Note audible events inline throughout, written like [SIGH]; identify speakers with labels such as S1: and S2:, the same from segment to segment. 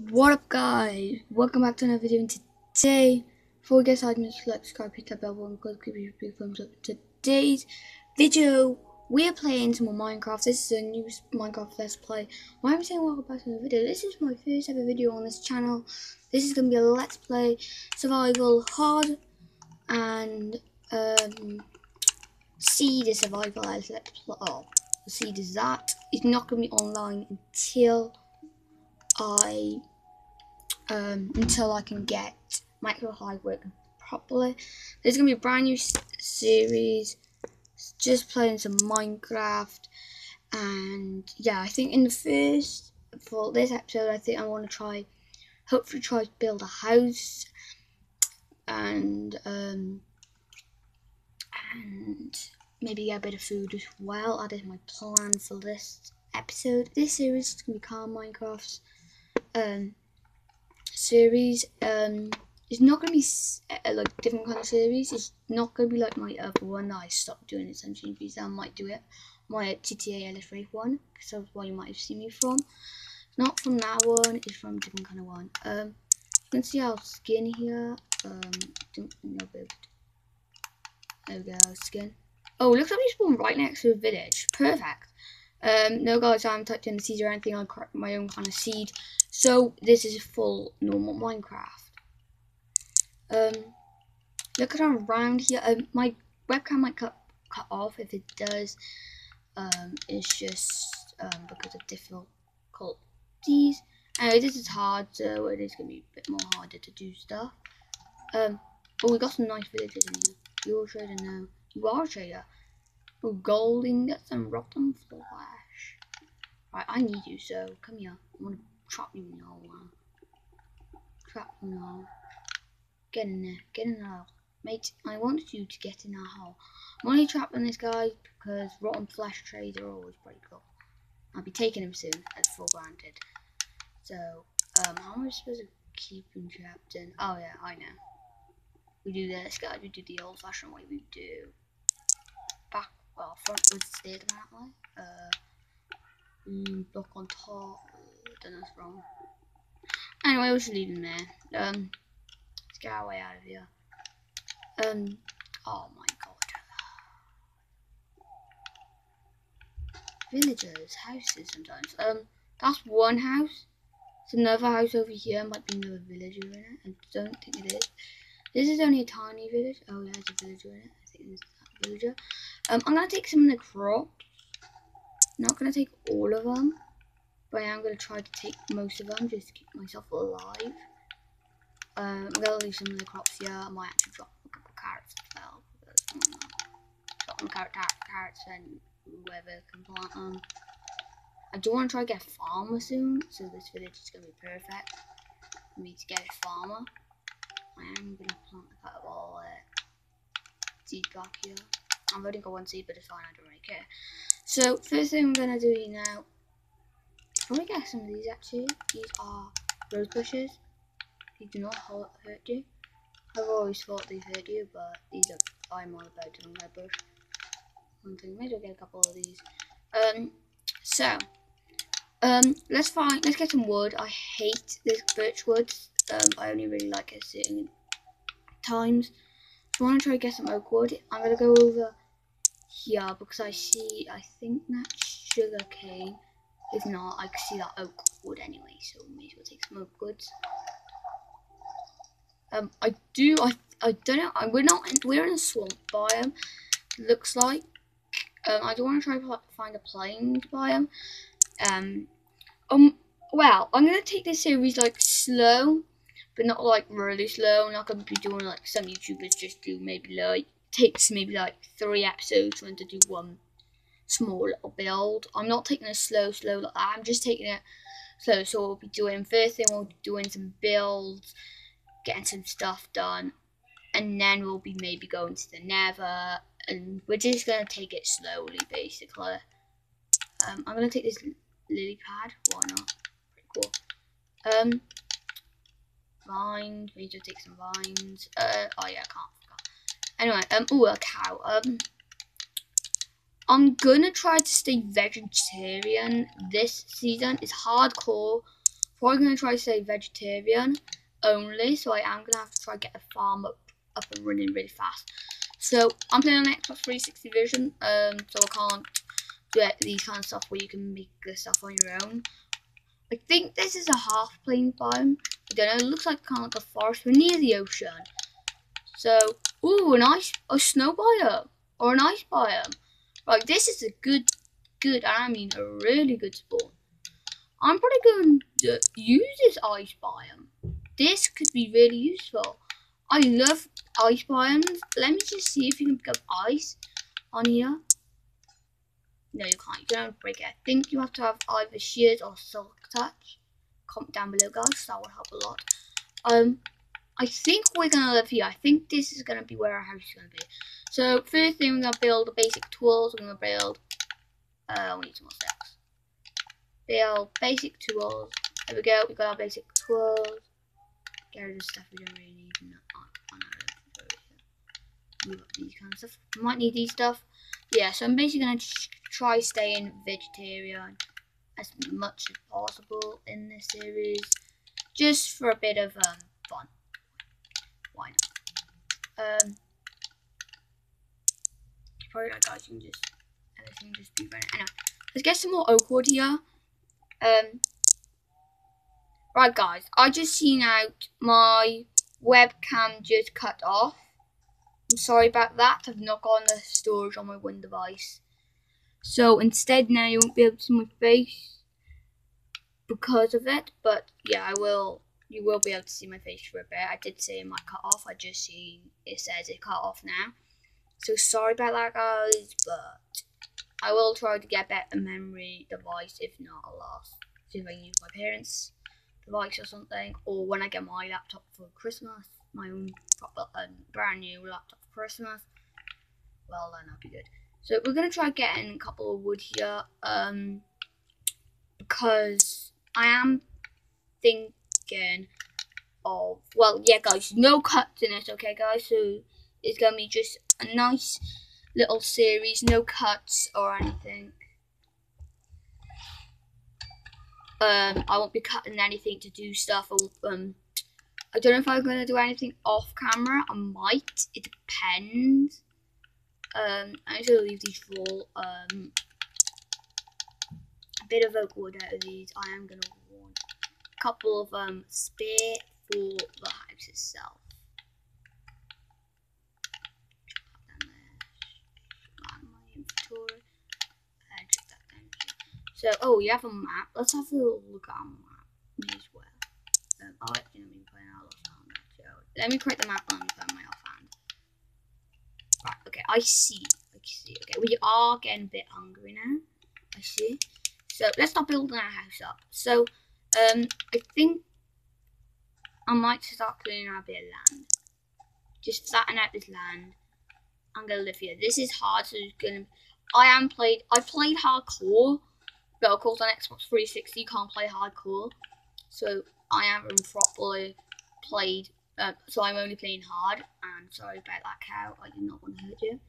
S1: What up guys? Welcome back to another video and today, before we get started, to like, subscribe, hit that bell button because give you a big thumbs up. Today's video, we are playing some more Minecraft. This is a new Minecraft Let's Play. Why am I saying welcome back to the video? This is my first ever video on this channel. This is to be a Let's Play Survival Hard and um, Seed is Survival as Let's Play. Oh, Seed is that. It's not to be online until I um, until I can get micro high working properly. There's gonna be a brand new series, just playing some Minecraft, and yeah, I think in the first for this episode, I think I want to try, hopefully try to build a house, and um, and maybe get a bit of food as well. That is my plan for this episode. This series is gonna be called Minecraft's um, series. Um, it's not going to be uh, like different kind of series. It's not going to be like my other one that I stopped doing essentially because I might do it. My GTA LS one, because that's what you might have seen me from. Not from that one. It's from a different kind of one. Um, you can see our skin here. Um, no bit. There we go, skin. Oh, looks like we spawned right next to a village. Perfect. Um, no guys, I haven't touched any seeds or anything. I cracked my own kind of seed. So this is full normal Minecraft. Um, look at around here. Um, my webcam might cut cut off. If it does, um, it's just um, because of difficulties. Anyway, this is hard, so it is gonna be a bit more harder to do stuff. Um, but we got some nice villages in here. You're a trader now. You are a trader. Oh, gold ingots and rotten flesh. Right, I need you, so come here. I want to trap you in the hole. Trap you in the hole. Get in there. Get in there. Mate, I want you to get in that hole. I'm only trapping this guy because rotten flesh trades are always pretty cool. I'll be taking him soon, as for granted. So, um, how am I supposed to keep him trapped in? Oh yeah, I know. We do this, guys. We do the old-fashioned way. We do front was stayed apparently. Uh, mm, block on top. Know what's wrong. Anyway, we should leave him there. Um, let's get our way out of here. Um, oh my god. Villagers, houses sometimes. Um, that's one house. There's another house over here. Might be another villager in it. I don't think it is. This is only a tiny village. Oh, yeah, there's a villager in it. I think Um, I'm going to take some of the crops. Not going to take all of them. But I am going to try to take most of them just to keep myself alive. Um, I'm going to leave some of the crops here. I might actually drop a couple of carrots as well. Drop some carrot, carrots and whoever can plant them. I do want to try to get a farmer soon. So this village is going to be perfect for me to get a farmer. I am going to plant a couple of seeds back here. I've only got one seed, but it's fine, I don't really care. So, first thing I'm going to do now, probably get some of these actually. These are rose bushes. These do not hurt you. I've always thought they hurt you, but these are I'm all about doing red bush. One thing, maybe I'll get a couple of these. Um, so, um, let's find, let's get some wood. I hate this birch wood. Um, I only really like it certain times. So I want to try get some oak wood. I'm going to go over here because I see, I think that sugar cane. If not, I can see that oak wood anyway, so may as well take some oak woods. Um, I do, I, I don't know, I, we're not, in, we're in a swamp biome, looks like. Um, I do want to try to find a plains biome. Um, um, well, I'm going to take this series, like, slow, but not, like, really slow. Not to be doing, like, some YouTubers just do, maybe, like, takes maybe like three episodes for to do one small little build. I'm not taking it slow, slow like that. I'm just taking it slow. So we'll be doing first thing we'll be doing some builds, getting some stuff done, and then we'll be maybe going to the Nether, and we're just gonna take it slowly, basically. Um, I'm gonna take this lily pad. Why not? Pretty cool. Um, vines. We need to take some vines. Uh, oh yeah, I can't Anyway, um, ooh, a cow. Um, I'm gonna try to stay vegetarian this season. It's hardcore Probably gonna try to stay vegetarian only, so I am gonna have to try to get a farm up up and running really fast. So I'm playing on Xbox 360 version, um, so I can't do these kind of stuff where you can make this stuff on your own. I think this is a half plain biome. I don't know. It looks like kind of like a forest. We're near the ocean. So, ooh, an ice, a snow biome or an ice biome. Right, this is a good, good, I mean a really good spawn. I'm probably going to uh, use this ice biome. This could be really useful. I love ice biomes. Let me just see if you can pick up ice on here. No, you can't. You don't break it. I think you have to have either shears or silk touch. Comment down below, guys. That would help a lot. Um, I think we're gonna live here. I think this is gonna be where our house is gonna be. So first thing we're gonna build the basic tools. We're gonna build. Uh, we need some more steps. Build basic tools. There we go. We got our basic tools. Get rid of stuff we don't really need. On, on these kind of stuff. Might need these stuff. Yeah. So I'm basically gonna try staying vegetarian as much as possible in this series, just for a bit of um, fun. Why not? Um, probably like guys, you can just everything just be running. Anyway, let's get some more oak wood here. Um, right, guys, I just seen out my webcam just cut off. I'm sorry about that. I've not got the storage on my one device. So instead now you won't be able to see my face because of it. But yeah, I will. You will be able to see my face for a bit. I did say it might cut off. I just see it says it cut off now. So sorry about that, guys. But I will try to get a memory device. If not, I'll. See if I can use my parents' device or something. Or when I get my laptop for Christmas, my own proper, um, brand new laptop for Christmas. Well, then that'll be good. So we're gonna try getting a couple of wood here, um, because I am thinking of well, yeah, guys, no cuts in it, okay, guys. So it's gonna be just a nice little series, no cuts or anything. Um, I won't be cutting anything to do stuff. Or, um, I don't know if I'm gonna do anything off camera. I might. It depends. Um, I'm just gonna leave these for Um, a bit of oak wood out of these. I am gonna want a couple of um spare for the house itself. So, oh, you have a map. Let's have a look at our map as well. Um, oh, let me play out so let me create the map on my. Right, okay, I see. I see. Okay, we are getting a bit hungry now. I see. So let's start building our house up. So, um, I think I might start clearing out a bit of land. Just flatten out this land. I'm gonna live here. This is hard, so it's gonna. I am played. I played hardcore, but of course on Xbox 360 you can't play hardcore. So I haven't properly played uh, so I'm only playing hard, and sorry about that cow, I did not want to hurt you.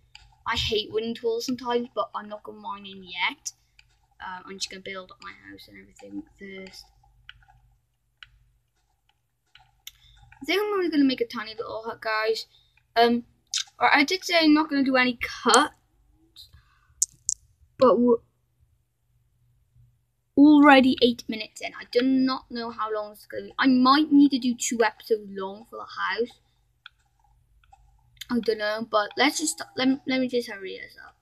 S1: I hate wooden tools sometimes, but I'm not going mining yet. Um, I'm just going to build up my house and everything first. I think I'm only going to make a tiny little hut, guys. Um, I did say I'm not going to do any cuts, but already eight minutes in. I do not know how long it's going to be. I might need to do two episodes long for the house. I don't know, but let's just let me, let me just hurry this up.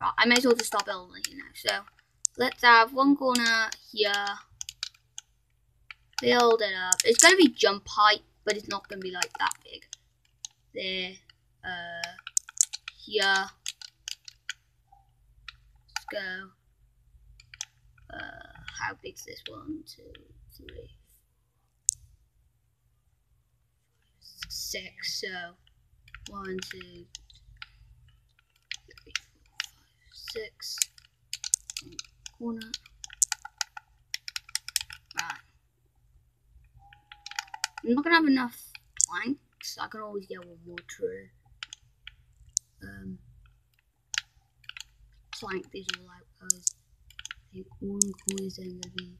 S1: Right, I may as well just stop building know. So let's have one corner here. Build it up. It's gonna be jump height, but it's not gonna be like that big. There, uh, here. Let's go uh, how big's this? One, two, three, six. So one, two, three, four, five, six. Corner. Right. I'm not gonna have enough planks. I can always get one more tree. Um, plank these all out, guys. Think corner is going to be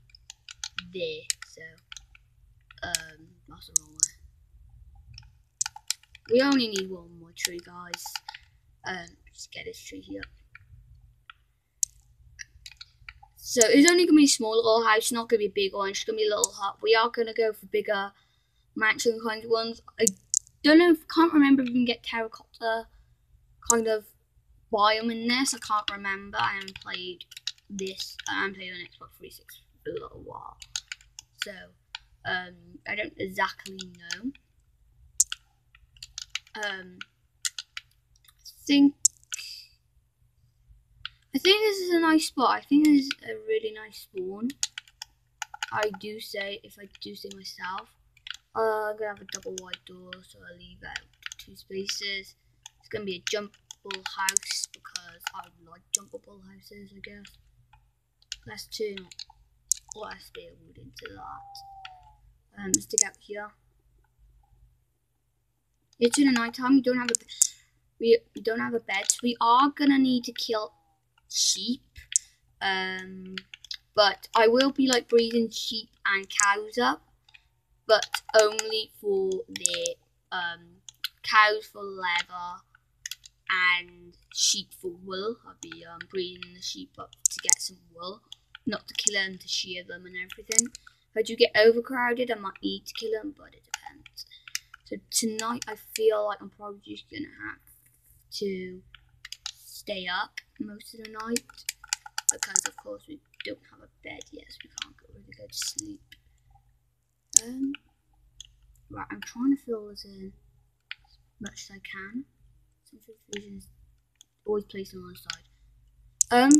S1: there. So, um, that's the wrong way. We only need one more tree, guys. Um, just get this tree here. So it's only gonna be a small little house, not gonna be a big one. It's gonna be a little hut. We are gonna go for bigger mansion kind of ones. I don't know, can't remember if we can get terracotta kind of biome in this. I can't remember. I haven't played this. I'm playing on Xbox 360 for a little while, so um, I don't exactly know. Um, I think I think this is a nice spot. I think this is a really nice spawn. I do say, if I do say myself, uh, I'm gonna have a double wide door, so I leave out two spaces. It's gonna be a jumpable house because I like jumpable houses, I guess. Let's turn let's build into that. Um, let's out here. It's in the night time. We don't have a we, we don't have a bed. We are gonna need to kill sheep. Um, but I will be like breeding sheep and cows up, but only for the um, cows for leather and sheep for wool. I'll be um, breeding the sheep up to get some wool, not to kill them, to shear them and everything. If I do get overcrowded, I might need to kill them, but it depends. So tonight, I feel like I'm probably just gonna have to stay up most of the night because of course we don't have a bed yet so we can't really go to sleep. Um, right, I'm trying to fill this in as much as I can. Central is always placed on one side. Um,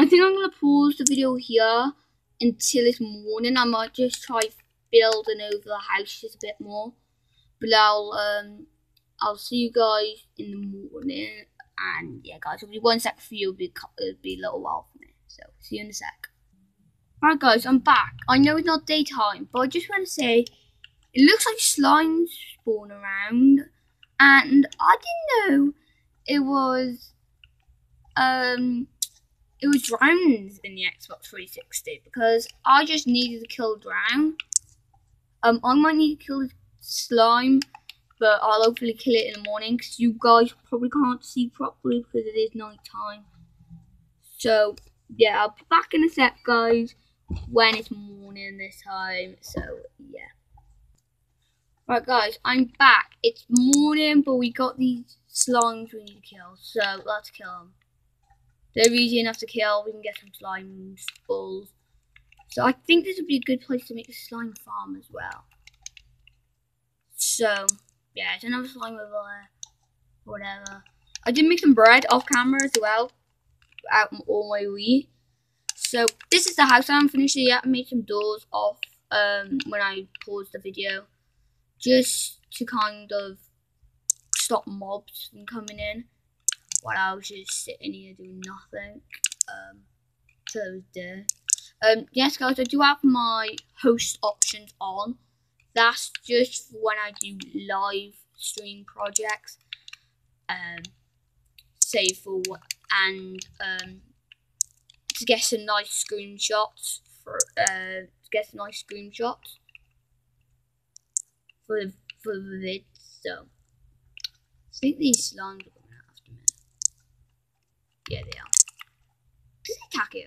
S1: I think I'm going to pause the video here until this morning. I might just try building over the house just a bit more. But I'll, um, I'll see you guys in the morning and yeah, guys, it'll be one sec for you. It'll be, it'll be a little while for me. So, see you in a sec. Right, guys, I'm back. I know it's not daytime, but I just want to say it looks like slimes spawn around, and I didn't know it was um it was drowns in the Xbox 360 because I just needed to kill drown. Um, I might need to kill slime but I'll hopefully kill it in the morning because you guys probably can't see properly because it is night time. So, yeah, I'll be back in a sec, guys, when it's morning this time. So, yeah. Right, guys, I'm back. It's morning, but we got these slimes we need to kill. So, let's kill them. They're easy enough to kill. We can get some slime balls. So, I think this would be a good place to make a slime farm as well. So, yeah, it's another slime over there. Whatever. I did make some bread off camera as well. Out all my Wii. So this is the house. I haven't finished yet. I made some doors off um, when I paused the video. Just to kind of stop mobs from coming in. While I was just sitting here doing nothing. Um, so it was there. Um, yes guys, I do have my host options on that's just when I do live stream projects. Um, say for what and um, to get some nice screenshots for uh, to get some nice screenshots for the for the vid. So I think these slimes are coming after me. Yeah, they are. Does they attack you?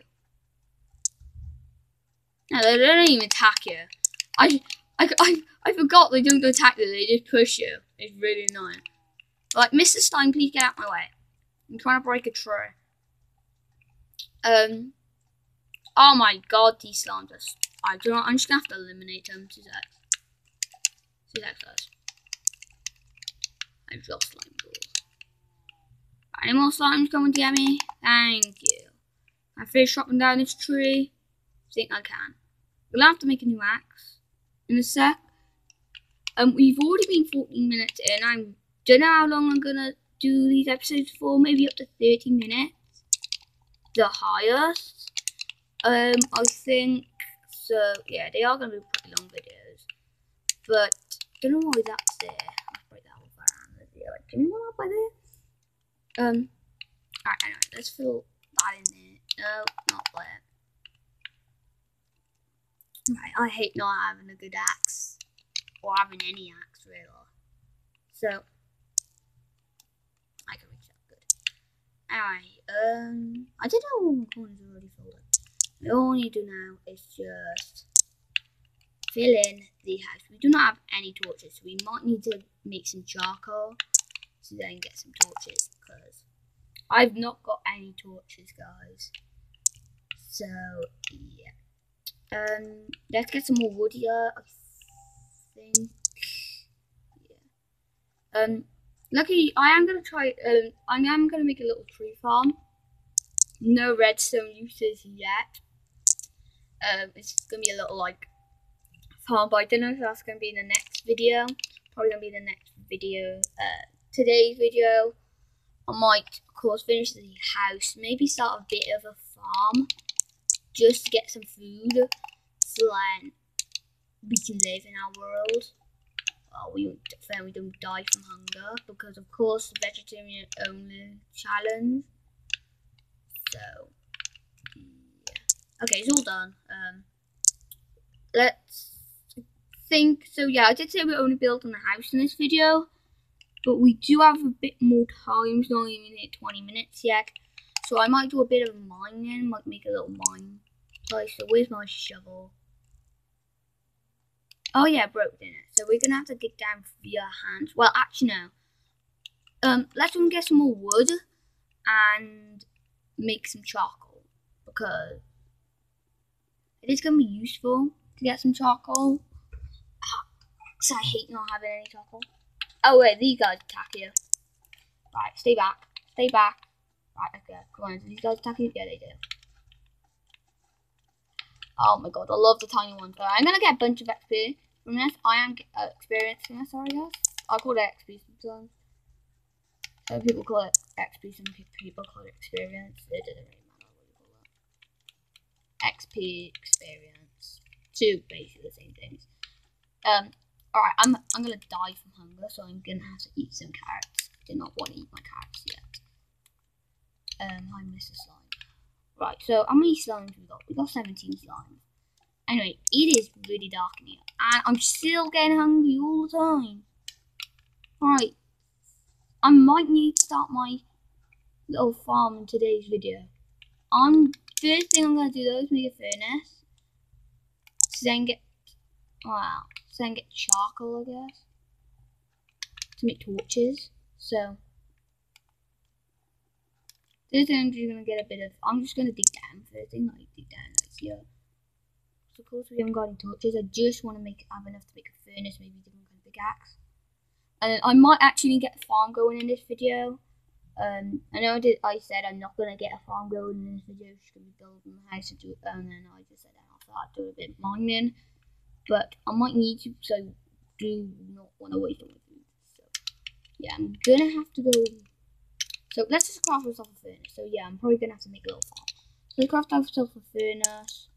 S1: No, they don't even attack you. I I, I, I forgot they don't attack you, they just push you. It's really annoying. Like, Mr. Stein, please get out of my way. I'm trying to break a tree. Um, oh my god, these are... I do not, I'm just gonna have to eliminate them. See that? See that, guys? I've lost slime. Any more slimes coming to get me? Thank you. I finished chopping down this tree. think I can. We'll have to make a new axe in a sec. Um, we've already been 14 minutes in. I don't know how long I'm gonna do these episodes for. Maybe up to 30 minutes. The highest. Um, I think. So yeah, they are gonna be pretty long videos. But don't know why that's there. Let's break that. Like, can you know by there? Um. Alright, anyway, let's fill that in there. No, not there. Right, I hate not having a good axe. Or having any axe, really. So, I can reach that good. Alright, um, I did know all my corners already filled up. All we need to do now is just fill in the house. We do not have any torches, so we might need to make some charcoal to then get some torches because I've not got any torches, guys. So yeah. Um, let's get some more wood here. I think. Yeah. Um, lucky I am gonna try. Um, I am gonna make a little tree farm. No redstone uses yet. Um, it's gonna be a little like farm, but I don't know if that's gonna be in the next video. Probably gonna be the next video. Uh, today's video. I might, of course, finish the house. Maybe start a bit of a farm just to get some food so then we can live in our world. Well, we then we don't die from hunger because, of course, the vegetarian only challenge. So, yeah. Okay, it's all done. Um, let's think. So, yeah, I did say we're only building a house in this video. But we do have a bit more time. It's not even hit 20 minutes yet. So I might do a bit of mining. Might make a little mine place. So where's my shovel? Oh yeah, broke in it. So we're gonna have to dig down via hands. Well, actually no. Um, let's go get some more wood and make some charcoal because it is gonna be useful to get some charcoal. [SIGHS] Because I hate not having any charcoal. Oh wait, these guys attack you. Right, stay back. Stay back. Right, okay, come on. These guys attack you? Yeah, they do. Oh my god, I love the tiny ones. But I'm gonna get a bunch of XP from this. I am uh, experienced from this, sorry guys. I call it XP sometimes. Some people call it XP, some people call it experience. It doesn't really matter what you call it. XP, experience. Two basically the same things. Um, Alright, I'm I'm gonna die from hunger, so I'm gonna have to eat some carrots. I do not want to eat my carrots yet. Um, I miss a slime. Right, so how many slimes we got? We got 17 slimes. Anyway, it is really dark in here. And I'm still getting hungry all the time. Alright. I might need to start my little farm in today's video. I'm first thing I'm gonna do though is make a furnace. Then get wow. So then get charcoal, I guess, to make torches. So this I'm just gonna get a bit of. I'm just gonna dig down first thing, like dig down like here. So of course we haven't got any torches. I just want to make have enough to make a furnace, maybe different kind of pickaxe. And I might actually get a farm going in this video. Um, I know I did. I said I'm not gonna get a farm going in this video. I'm just gonna be building a house to do it, and then I just said I'll start doing a bit of mining but I might need to, so do not want to waste all my food. So, yeah, I'm gonna have to go. So, let's just craft ourselves a furnace. So, yeah, I'm probably gonna have to make a little farm. So, craft ourselves a furnace.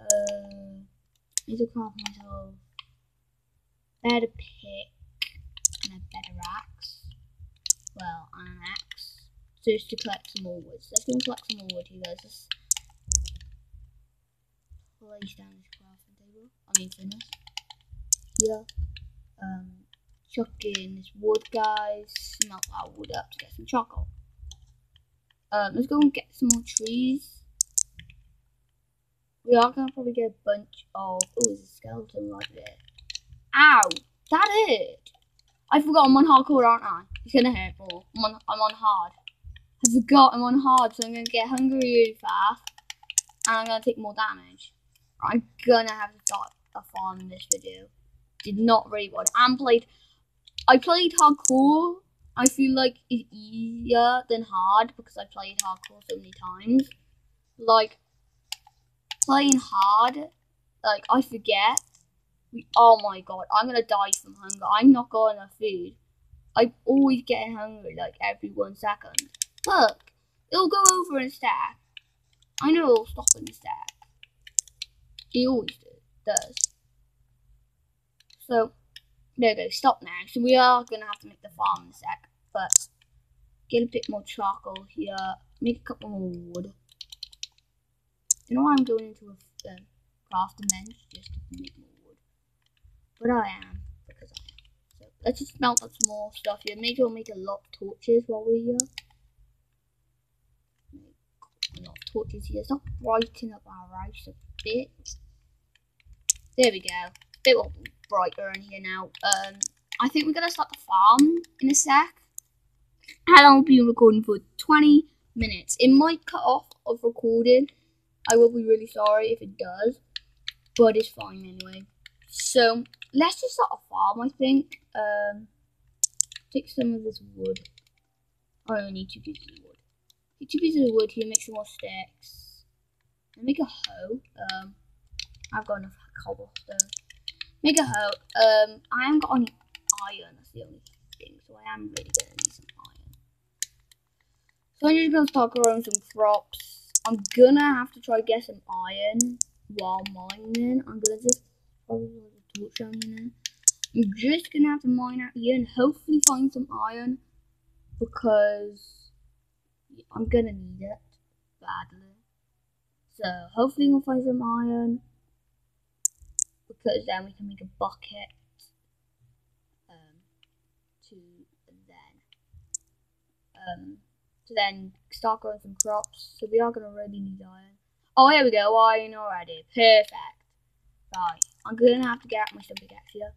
S1: Uh, I need to craft myself better pick and a better axe. Well, and an axe. So just to collect some more wood. So let's go and collect some more wood here, guys. Place down this I mean furnace. Here, um, chuck in this wood, guys. Smelt that wood up to get some charcoal. Um, let's go and get some more trees. We are gonna probably get a bunch of. Oh, there's a skeleton right there. Ow! That it! I forgot I'm on hardcore, aren't I? It's gonna hurt more. I'm on, I'm on hard. I forgot I'm on hard, so I'm gonna get hungry really fast. And I'm gonna take more damage. I'm gonna have to start a farm in this video. Did not really want. And played I played hardcore. I feel like it's easier than hard because I played hardcore so many times. Like playing hard, like I forget. Oh my god, I'm gonna die from hunger. I'm not got enough food. I'm always getting hungry like every one second. Look, it'll go over and stack. I know it'll stop and stack. He always does. So, there we go, stop now. So we are going to have to make the farm in a sec. But, get a bit more charcoal here. Make a couple more wood. You know why I'm going into a um, craft a bench just to make more wood. But I am, because I am. So let's just melt up some more stuff here. Maybe we'll make a lot of torches while we're here. Make a lot of torches here. Stop brighten up our eyes a bit. There we go. A bit brighter in here now. Um, I think we're gonna start the farm in a sec. Long will be recording for? 20 minutes. It might cut off of recording. I will be really sorry if it does, but it's fine anyway. So let's just start a farm. I think. Um, take some of this wood. I only need two pieces of wood. Take two pieces of wood here. Make some more sticks. And make a hoe. Um, I've got enough cobblestone. Make a hoe. Um, I haven't got any iron. That's the only thing. So I am really gonna need some iron. So I'm just gonna start growing some crops. I'm gonna have to try to get some iron while mining. I'm gonna just probably a torch down here. I'm just gonna have to mine out here and hopefully find some iron because I'm gonna need it badly. So hopefully we'll find some iron because then we can make a bucket um, to then um, to then start growing some crops. So we are gonna really need iron. Oh, here we go, iron already. Perfect. Right, I'm gonna have to get out my pickaxe here.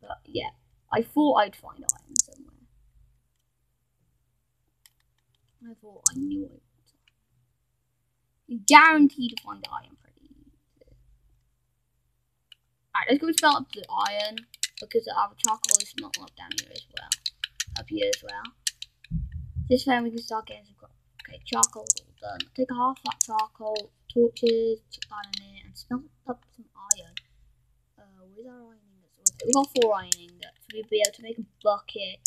S1: But yeah, I thought I'd find iron somewhere. I thought I knew it. Guaranteed to find iron. Alright, let's go up the iron because our charcoal is smelting up down here as well. Up here as well. This time we can start getting some Okay, charcoal all done. Take half that charcoal, torches, that in and smelt up some iron. Uh, where's our iron ingots? Okay, we got four iron ingots. We'll be able to make a bucket,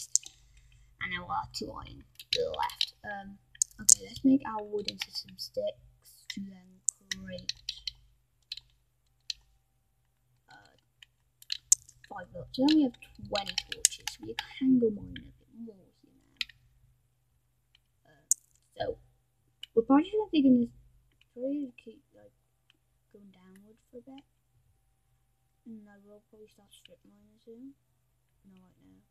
S1: and then we'll have two iron left. Um, okay, let's make our wood into some sticks to then create uh, five blocks. We have 20 torches. So we can go mine a bit more here now. Uh, so we're probably gonna be gonna probably keep like going downward for a bit. And I will probably start strip mining soon. No, right now.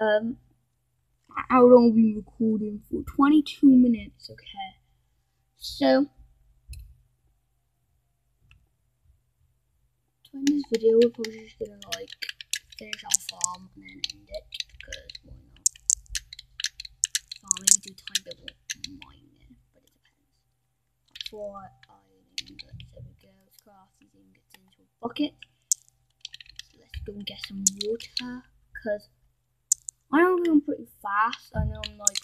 S1: Um, how long have we been recording for? 22 minutes, okay. So, to end this video, we're probably just gonna like finish our farm and then end it because why not? Well, maybe do a tiny bit more mining, but it depends. Four iron ingots, there we go. Let's craft these ingots into a bucket. So let's go and get some water because I know I'm going pretty fast. I know I'm like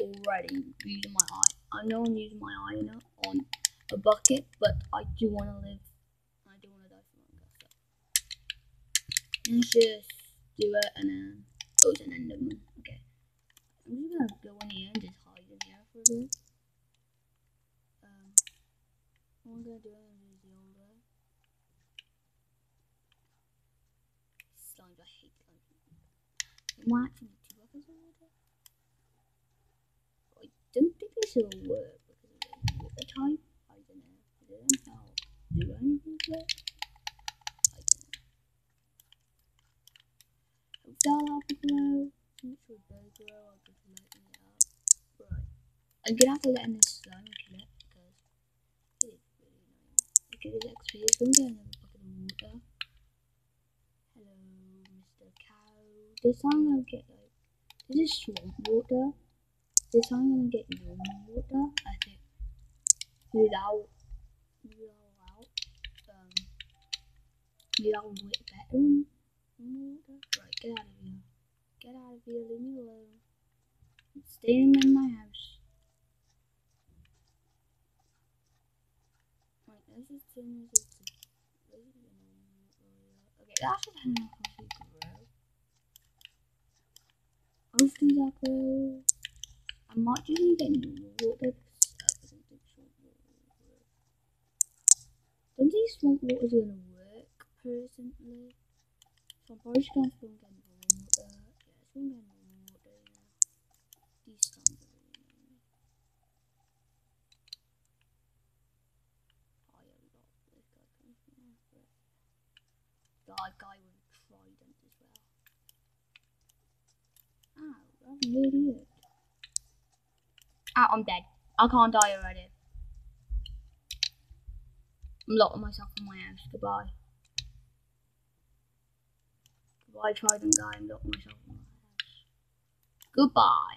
S1: already using my eye. I know I'm using my iron on a bucket, but I do want to live. I do want to die for longer. Just do it and then oh, it's an enderman. Okay, I'm just gonna go in here and just hide in here for a bit. Um, I'm gonna do is the old way. Slimes, I hate slimes. Might actually need two weapons of water. I don't think this will work because of the type. I don't know. I don't know how to do anything to it. I don't know. Hope that'll help me grow. I'm not sure if they grow. I'll just lighten it up. Right. I'm gonna have to let this slime kill because it is really annoying. Look at his XP. It's gonna get another bucket of water. Hello, Mr. Cow. This time I'm gonna get like this is swamp water. This time I'm gonna get normal water. I think without without um without wet better water. Get out of here. Get out of here, leave me alone. I'm staying in my house. Turn this is normal area. Okay, that's just how we grow. Hopefully that grows. I might just need water don't think swamp water will work. Don't think swamp water is gonna work personally. So I'm probably just gonna have to think I'm this guy comes from
S2: there, guy with a trident as well. I'm an idiot. Ah, I'm dead. I can't die already. I'm locking myself in my house. Goodbye. Goodbye, trident guy, and lock myself in my Goodbye.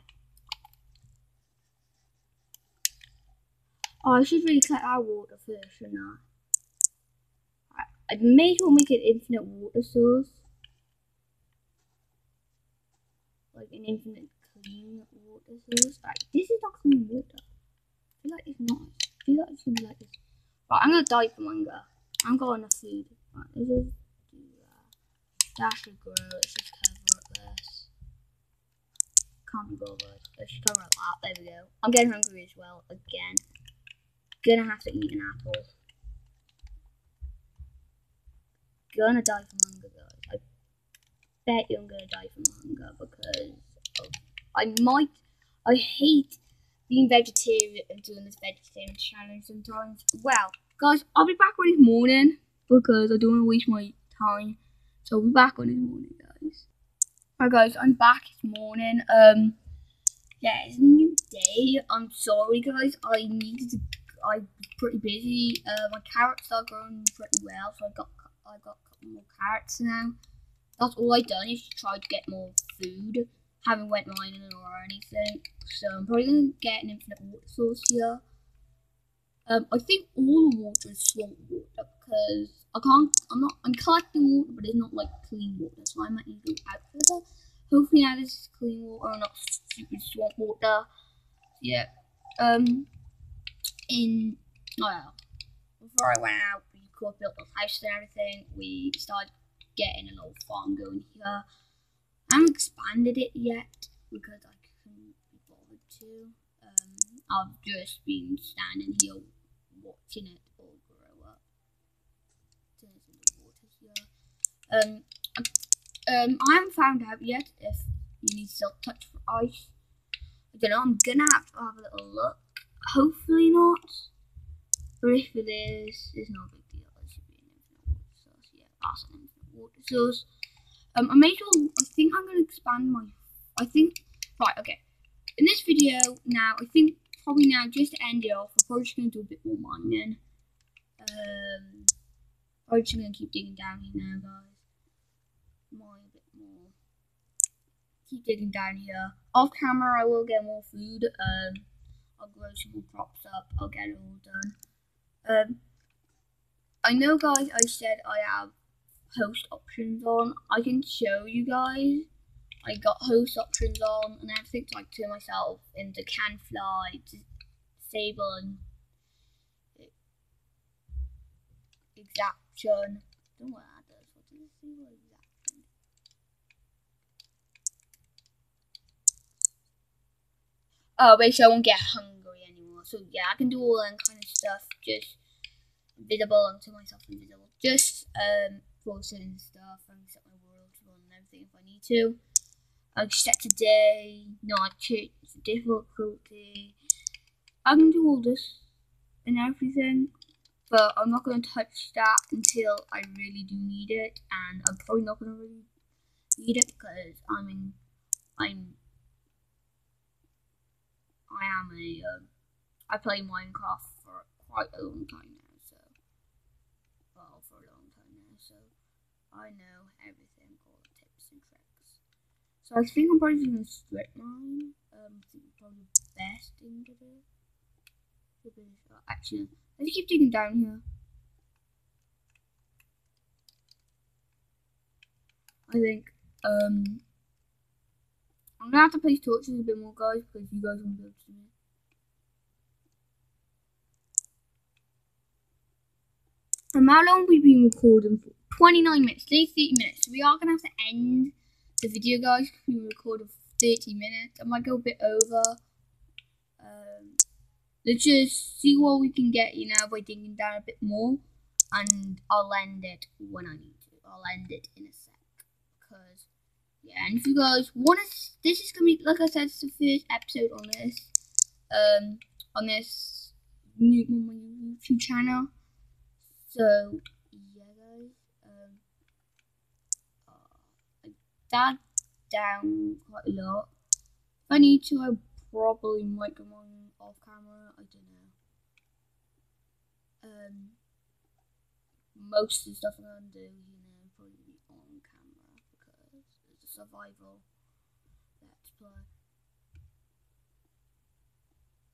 S2: Oh, I should really collect our water first, shouldn't I? I, may as well make an infinite water source. Like an infinite clean water source. Right, this is not clean water. I feel like it's not. I feel like it's gonna be like this. Right, I'm gonna die from hunger. I'm going to food. Right, let's just do that. Should grow. Let's just this. Can't be bothered. Cover up that. There we go. I'm getting hungry as well, again. Gonna have to eat an apple. Gonna die from hunger, guys. I bet you I'm gonna die from hunger because of, I might. I hate being vegetarian and doing this vegetarian challenge sometimes. Well, guys, I'll be back on this morning because I don't want to waste my time. So I'll be back on this morning, guys. Alright, guys, I'm back this morning. Um, yeah, it's a new day. I'm sorry, guys. I needed to I'm pretty busy. Uh, my carrots are growing pretty well, so I got I got a couple more carrots now. That's all I done is try to get more food. Haven't went mining or anything, so I'm probably gonna get an infinite water source here. Um, I think all the water is swamp water because I can't. I'm not. I'm collecting water, but it's not like clean water, so I might need to out further. Hopefully, now this is clean water, not stupid swamp water. Yeah. Um in well, before I went out, we could built the house and everything. We started getting an old farm going here. I haven't expanded it yet because I couldn't be bothered to. Um, I've just been standing here watching it all grow up. There's the water here. Um, um, I haven't found out yet if you need silk touch for ice. I don't know. I'm gonna have to have a little look. Hopefully not. But if it is, it's not a big deal. It should be an infinite water source. Yeah, that's an infinite water source. Um, I made sure, I think I'm to expand my, I think, right, okay. In this video now, I think probably now, just to end it off, I'm probably just to do a bit more mining. Um, I'm just to keep digging down here now, guys. Mine a bit more. Keep digging down here. Off camera, I will get more food. Um, I'll grow some more crops up. I'll get it all done. Um, I know, guys. I said I have host options on. I can show you guys. I got host options on and everything to like turn myself into Canfly, disable and exhaustion. I don't know what that does. What does disable exhaustion? Oh, basically I won't get hungry anymore. So yeah, I can do all that kind of stuff. Just invisible until myself invisible. Just um frozen stuff and set my world to run and everything if I need to. I'll set today, not change the difficulty. I can do all this and everything, but I'm not going to touch that until I really do need it, and I'm probably not going to really need it because I'm in, I'm, I am a, um, I play Minecraft for quite a long time now, so, well, for a long time now, so I know everything, all the tips and tricks. So I think I'm probably to strip mine, um, I think probably the best thing to do. Actually, let's keep digging down here. I think um I'm gonna have to place torches a bit more guys because you guys won't be able to see it. And how long we've been recording for? 29 minutes, 30 minutes. So we are gonna have to end the video guys because we recorded 30 minutes. I might go a bit over. Um let's just see what we can get, you know, by digging down a bit more. And I'll end it when I need to. I'll end it in a sec. Because, yeah, and if you guys want to, this is to be, like I said, it's the first episode on this, um, on this new, on my YouTube channel. So, yeah, guys, um, that down quite a lot. If I need to, I probably might go on off camera. I don't know. Um, most of the stuff I'm gonna do, you know, probably be on camera because it's a survival let's play.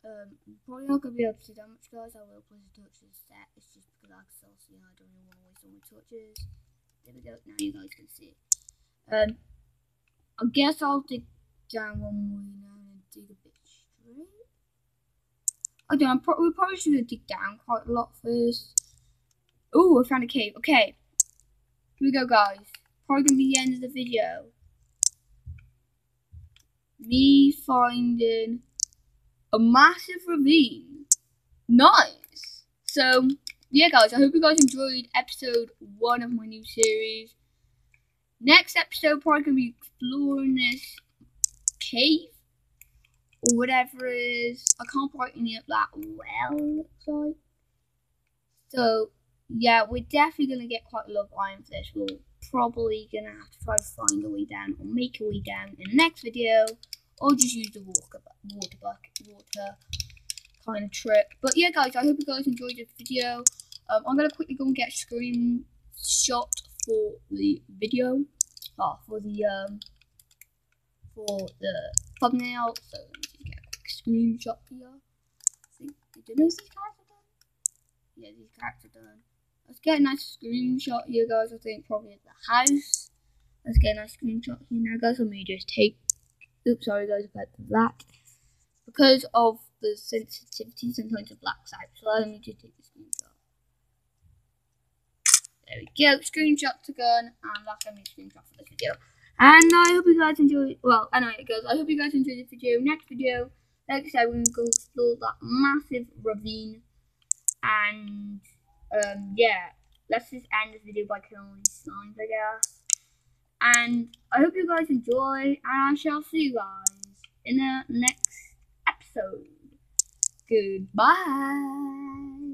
S2: Um, probably not gonna be able to see that much, guys. I will place the set. It's just because I can still see. I don't really want to waste all my touches. There we go. Now you guys can see. Um, I guess I'll dig down one more now and dig a bit straight. I don't know, we probably should dig down quite a lot first. Oh, I found a cave. Okay. Here we go, guys. Probably gonna be the end of the video. Me finding a massive ravine. Nice. So, yeah, guys, I hope you guys enjoyed episode one of my new series. Next episode, probably gonna be exploring this cave or whatever it is. I can't brighten it up that well, looks like. So, yeah, we're definitely gonna get quite a lot of iron for this. Probably gonna have to try to find a way down or make a way down in the next video, or just use the water water bucket water kind of trick. But yeah, guys, I hope you guys enjoyed this video. Um, I'm gonna quickly go and get a screenshot for the video, oh, for the um, for the thumbnail. So let me just get a quick screenshot here. I think did these characters done? Yeah, these characters are done. Let's get a nice screenshot here, guys. I think probably at the house. Let's get a nice screenshot here now, guys. Let me just take. Oops, sorry, guys, about that. Because of the sensitivity, sometimes it blacks out. So let me just take the screenshot. There we go. Screenshot to gun, and that's gonna be screenshot for this video. And I hope you guys enjoy. Well, anyway, guys, I hope you guys enjoyed this video. Next video, like I said, we're gonna go explore that massive ravine, and um, yeah, let's just end this video by killing all these slimes, I guess. And I hope you guys enjoy, and I shall see you guys in the next episode. Goodbye.